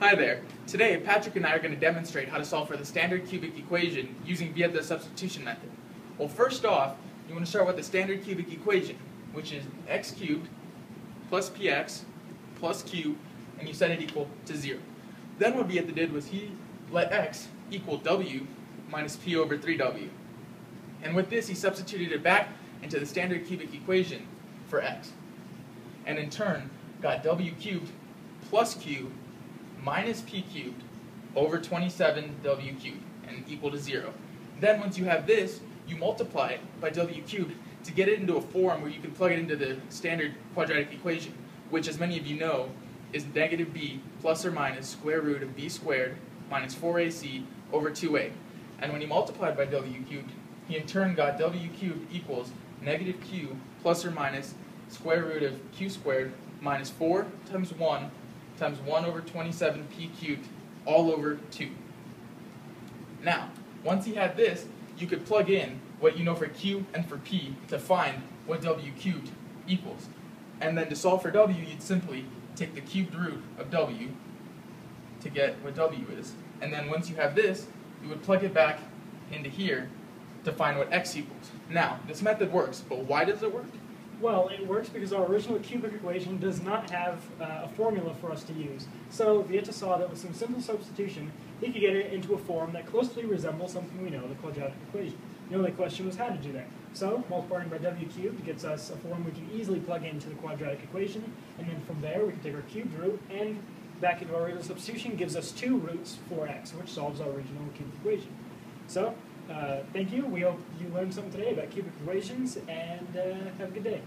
Hi there. Today, Patrick and I are going to demonstrate how to solve for the standard cubic equation using Vieta's substitution method. Well, first off, you want to start with the standard cubic equation, which is x cubed plus px plus q, and you set it equal to 0. Then what Vieta did was he let x equal w minus p over 3w. And with this, he substituted it back into the standard cubic equation for x. And in turn, got w cubed plus q minus p cubed over 27w cubed and equal to 0. Then once you have this, you multiply it by w cubed to get it into a form where you can plug it into the standard quadratic equation, which as many of you know is negative b plus or minus square root of b squared minus 4ac over 2a. And when he multiplied by w cubed, he in turn got w cubed equals negative q plus or minus square root of q squared minus 4 times 1 times 1 over 27p cubed all over 2. Now, once he had this, you could plug in what you know for q and for p to find what w cubed equals. And then to solve for w, you'd simply take the cubed root of w to get what w is. And then once you have this, you would plug it back into here to find what x equals. Now, this method works, but why does it work? Well, it works because our original cubic equation does not have uh, a formula for us to use. So Vieta saw that with some simple substitution, he could get it into a form that closely resembles something we know, the quadratic equation. The only question was how to do that. So multiplying by w cubed gets us a form we can easily plug into the quadratic equation, and then from there we can take our cubed root and back into our original substitution gives us two roots for x, which solves our original cubic equation. So uh, thank you. We hope you learned something today about cubic equations, and uh, have a good day.